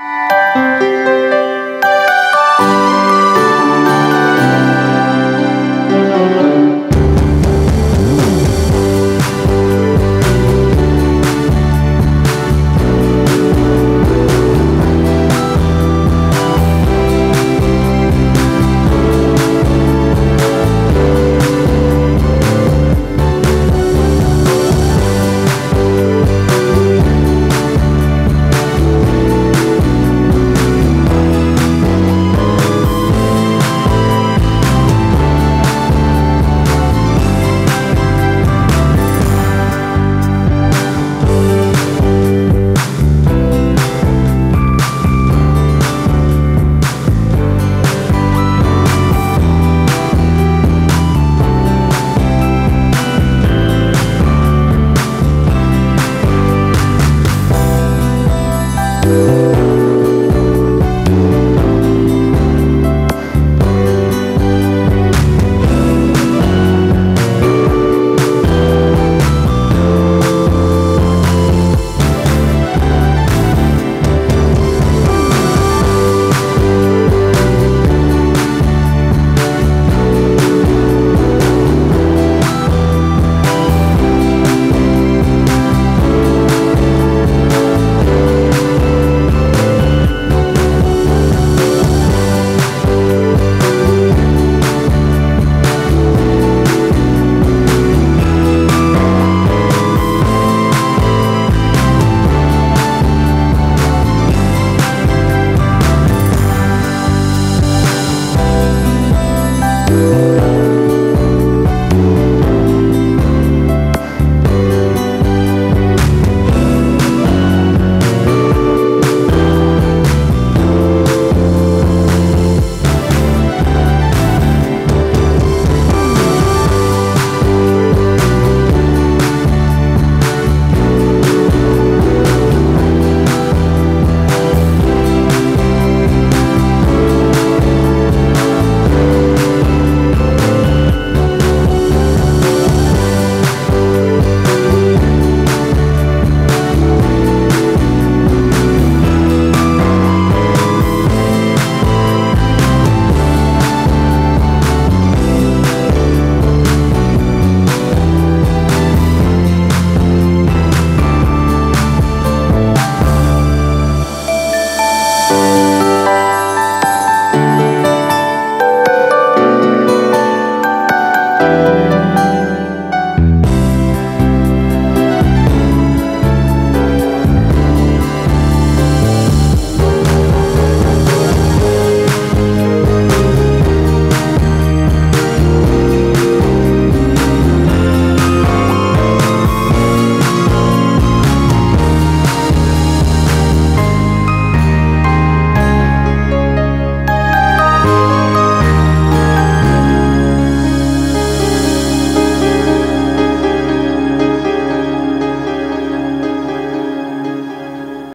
Música